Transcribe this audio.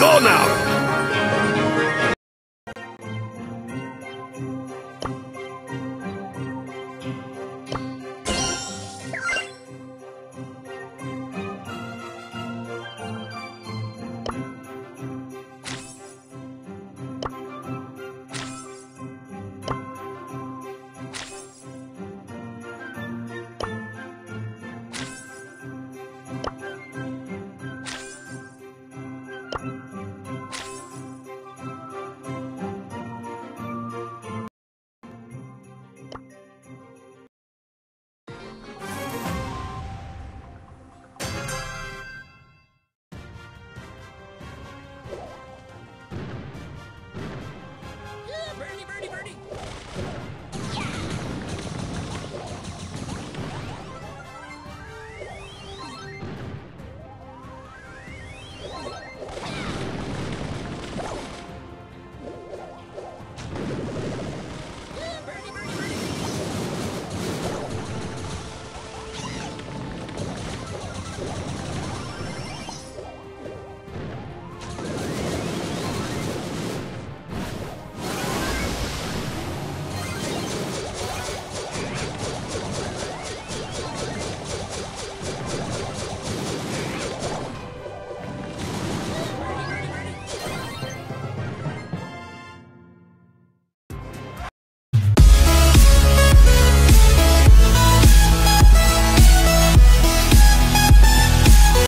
go now!